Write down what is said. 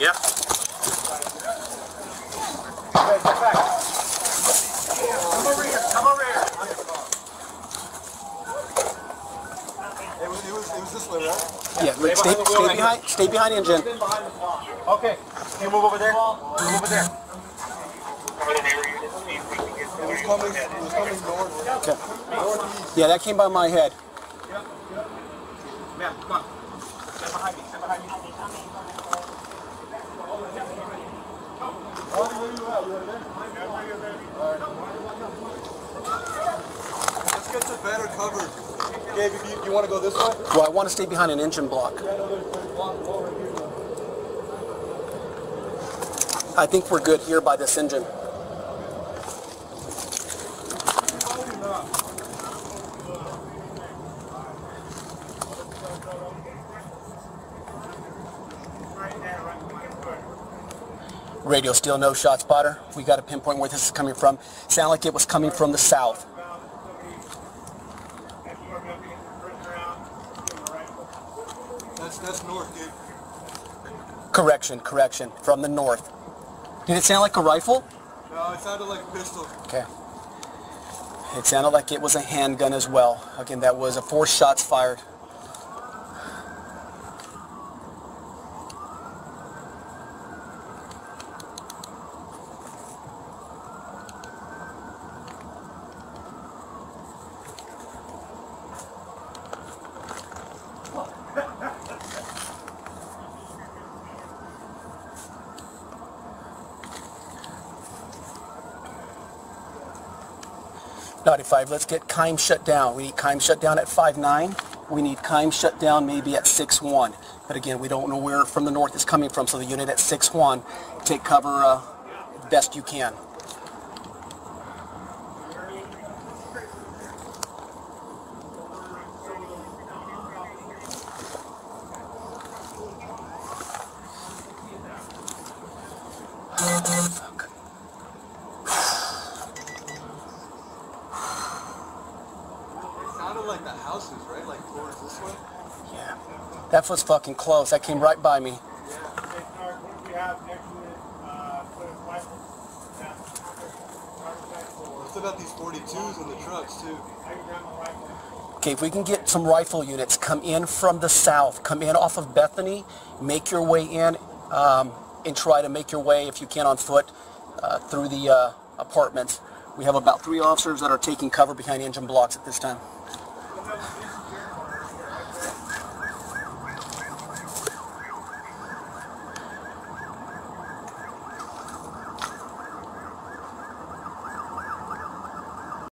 Yeah. Okay, get back. Come over here. Come over here. It was, it was, it was this way, right? Yeah, Rick, stay, behind stay right behind, stay behind engine. Okay. Can you move over there? Move over there. It was coming, it was coming north. Okay. Northeast. Yeah, that came by my head. Man, come on. Let's get some better cover. Gabe, if you, you want to go this way? Well, I want to stay behind an engine block. I think we're good here by this engine. Radio still no shot spotter. We got to pinpoint where this is coming from. Sound like it was coming from the south. That's, that's north, Gabe. Correction, correction. From the north. Did it sound like a rifle? No, it sounded like a pistol. Okay. It sounded like it was a handgun as well. Again, that was a four shots fired. Ninety-five. Let's get Keim shut down. We need Keim shut down at five nine. We need Keim shut down maybe at six one. But again, we don't know where from the north is coming from. So the unit at six one, take cover uh, best you can. Houses, right? Like towards this way? Yeah. That was fucking close. That came right by me. What about these 42s and the trucks, too? Okay, if we can get some rifle units, come in from the south, come in off of Bethany, make your way in, um, and try to make your way, if you can, on foot uh, through the uh, apartments. We have about three officers that are taking cover behind engine blocks at this time.